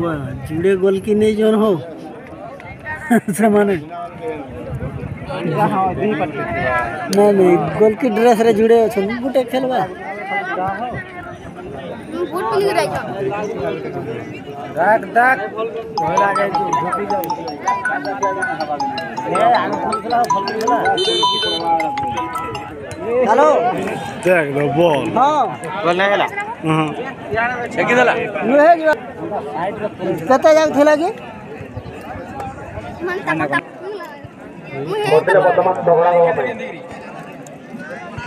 वाह जुड़े गोल की नहीं जोन हो। ना नहीं गोल की ड्रेस रे जुड़े अच्छा गुटे खेलवा। हेलो। देख लो बॉल। हाँ। बोलने वाला हाँ। यार देखि देला नु है कतः जाक थे लगे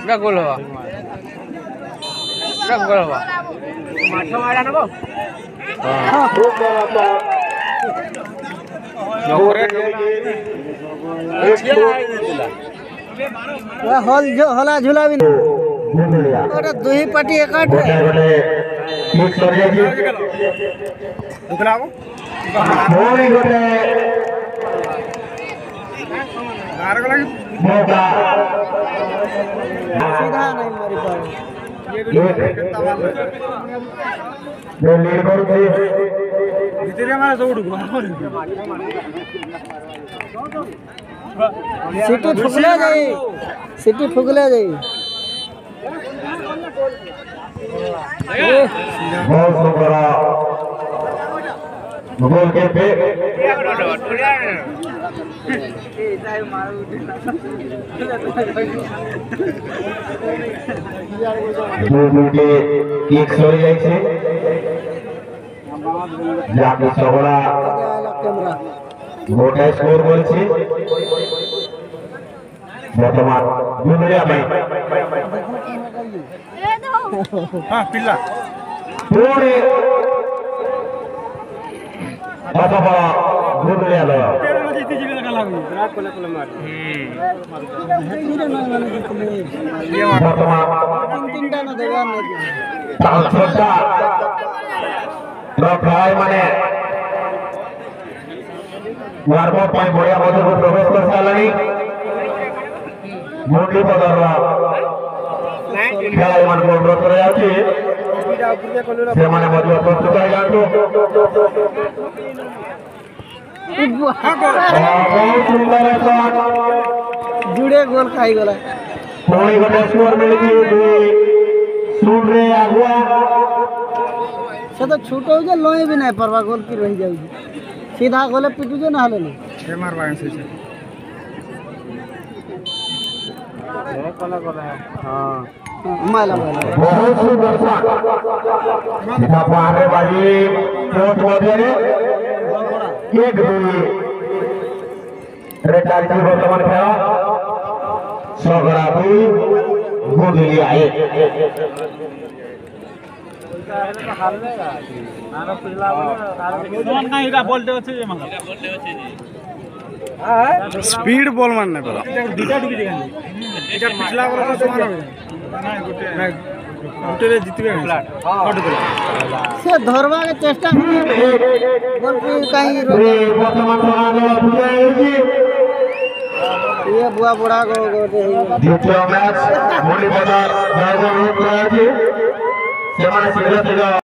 का गोल हवा का गोल हवा माठो मारा नबो हाँ। खूब बाबा नोरे हॉल जो हला झूला भी ना और दो ही। पार्टी एकट ବି ଗୋଟେ ଦୁଇ ପାଟି ଏକାଠି ପୁଣି ଗୋଟେ ମୌକା ସିଧା ନାହିଁ ମାରିପାରୁ ଯୋଉ ଲିଡ୍ କରୁଛି ସିଟି ଫୁକିଲେ ଯାଇ ସିଟି ଫୁକିଲେ ଯାଇ ବହୁତ ସୁନ୍ଦର ଗୋଲ କେବେ ଦୁଇ ଦୁଇଟି बहुत बड़ा भूगोल के पे दो मिनटे एक सौ जाए से যাকে সবরা বর্তমান ତିନିଟା ନ ଦେବାର ନାହିଁ ତାଲଛଟା ଖେଳାଳି ମାନେ ୱାର୍ମ ପାଇଁ ବଢିଆ ମଧ୍ୟକୁ ପ୍ରବେଶ କରିସାରିଲେଣି ମୁଣ୍ଡି ପଦର ଖେଳାଳି ମାନଙ୍କୁ ଅନୁରୋଧ କରାଯାଉଛି ସେମାନେ ମଧ୍ୟ ପ୍ରସ୍ତୁତ ହେଇଯାଆନ୍ତୁ ବହୁତ ସୁନ୍ଦର shot। ଯୁଡ଼େ ଗୋଲ ଖାଇଗଲା ପୁଣି ଗୋଟେ ସ୍କୋର ମିଳିଛି ଦୁଇ ଶୂନରେ ଆଗୁଆ ସେ ତ ଛୋଟ ହଉଛେ ଲଇଁ ବି ନାଇଁ ପାରବା ଗୋଲ କି ରହିଯାଉଛି ସିଧା ଗଲେ ପିଟୁଛେ ନହେଲେ ନାହିଁ ହଁ ମାଇଲା ମାଇଲା ବହୁତ ସୁନ୍ଦର shot। ସିଧା ବାହାରେ ବାଜି କୋର୍ଟ ମଧ୍ୟରେ ଏକ ଦୁଇ ରେ ଚାଲିଛି ବର୍ତ୍ତମାନ ଖେଳ ସଗରା ଦୁଇ ଗୁଣ୍ଡିଲିଆ ଏକ স্পিড বল মারনে পেলা এটা পিছলা বল তো সমান হবে না গুটে না গুটে জিতবে ফ্ল্যাট নট করে সে ধরবা কে চেষ্টা বলপি কাই রোগে বর্তমান সমাজে বুঝাইছি ये बुआ बुढ़ा को द्वितीय मैच होली बाज़ार जयपुर रोड राज़ी सेमाने सीधा सीधा